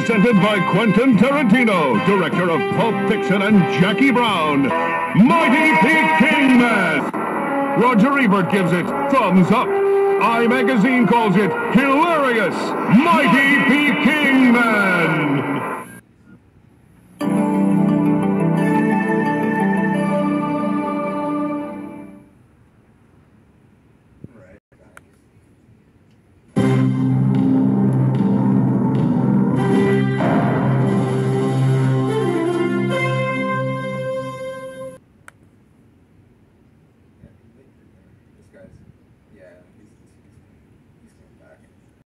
presented by Quentin Tarantino, director of Pulp Fiction and Jackie Brown. Mighty Peking Man. Roger Ebert gives it thumbs up. I Magazine calls it hilarious. Mighty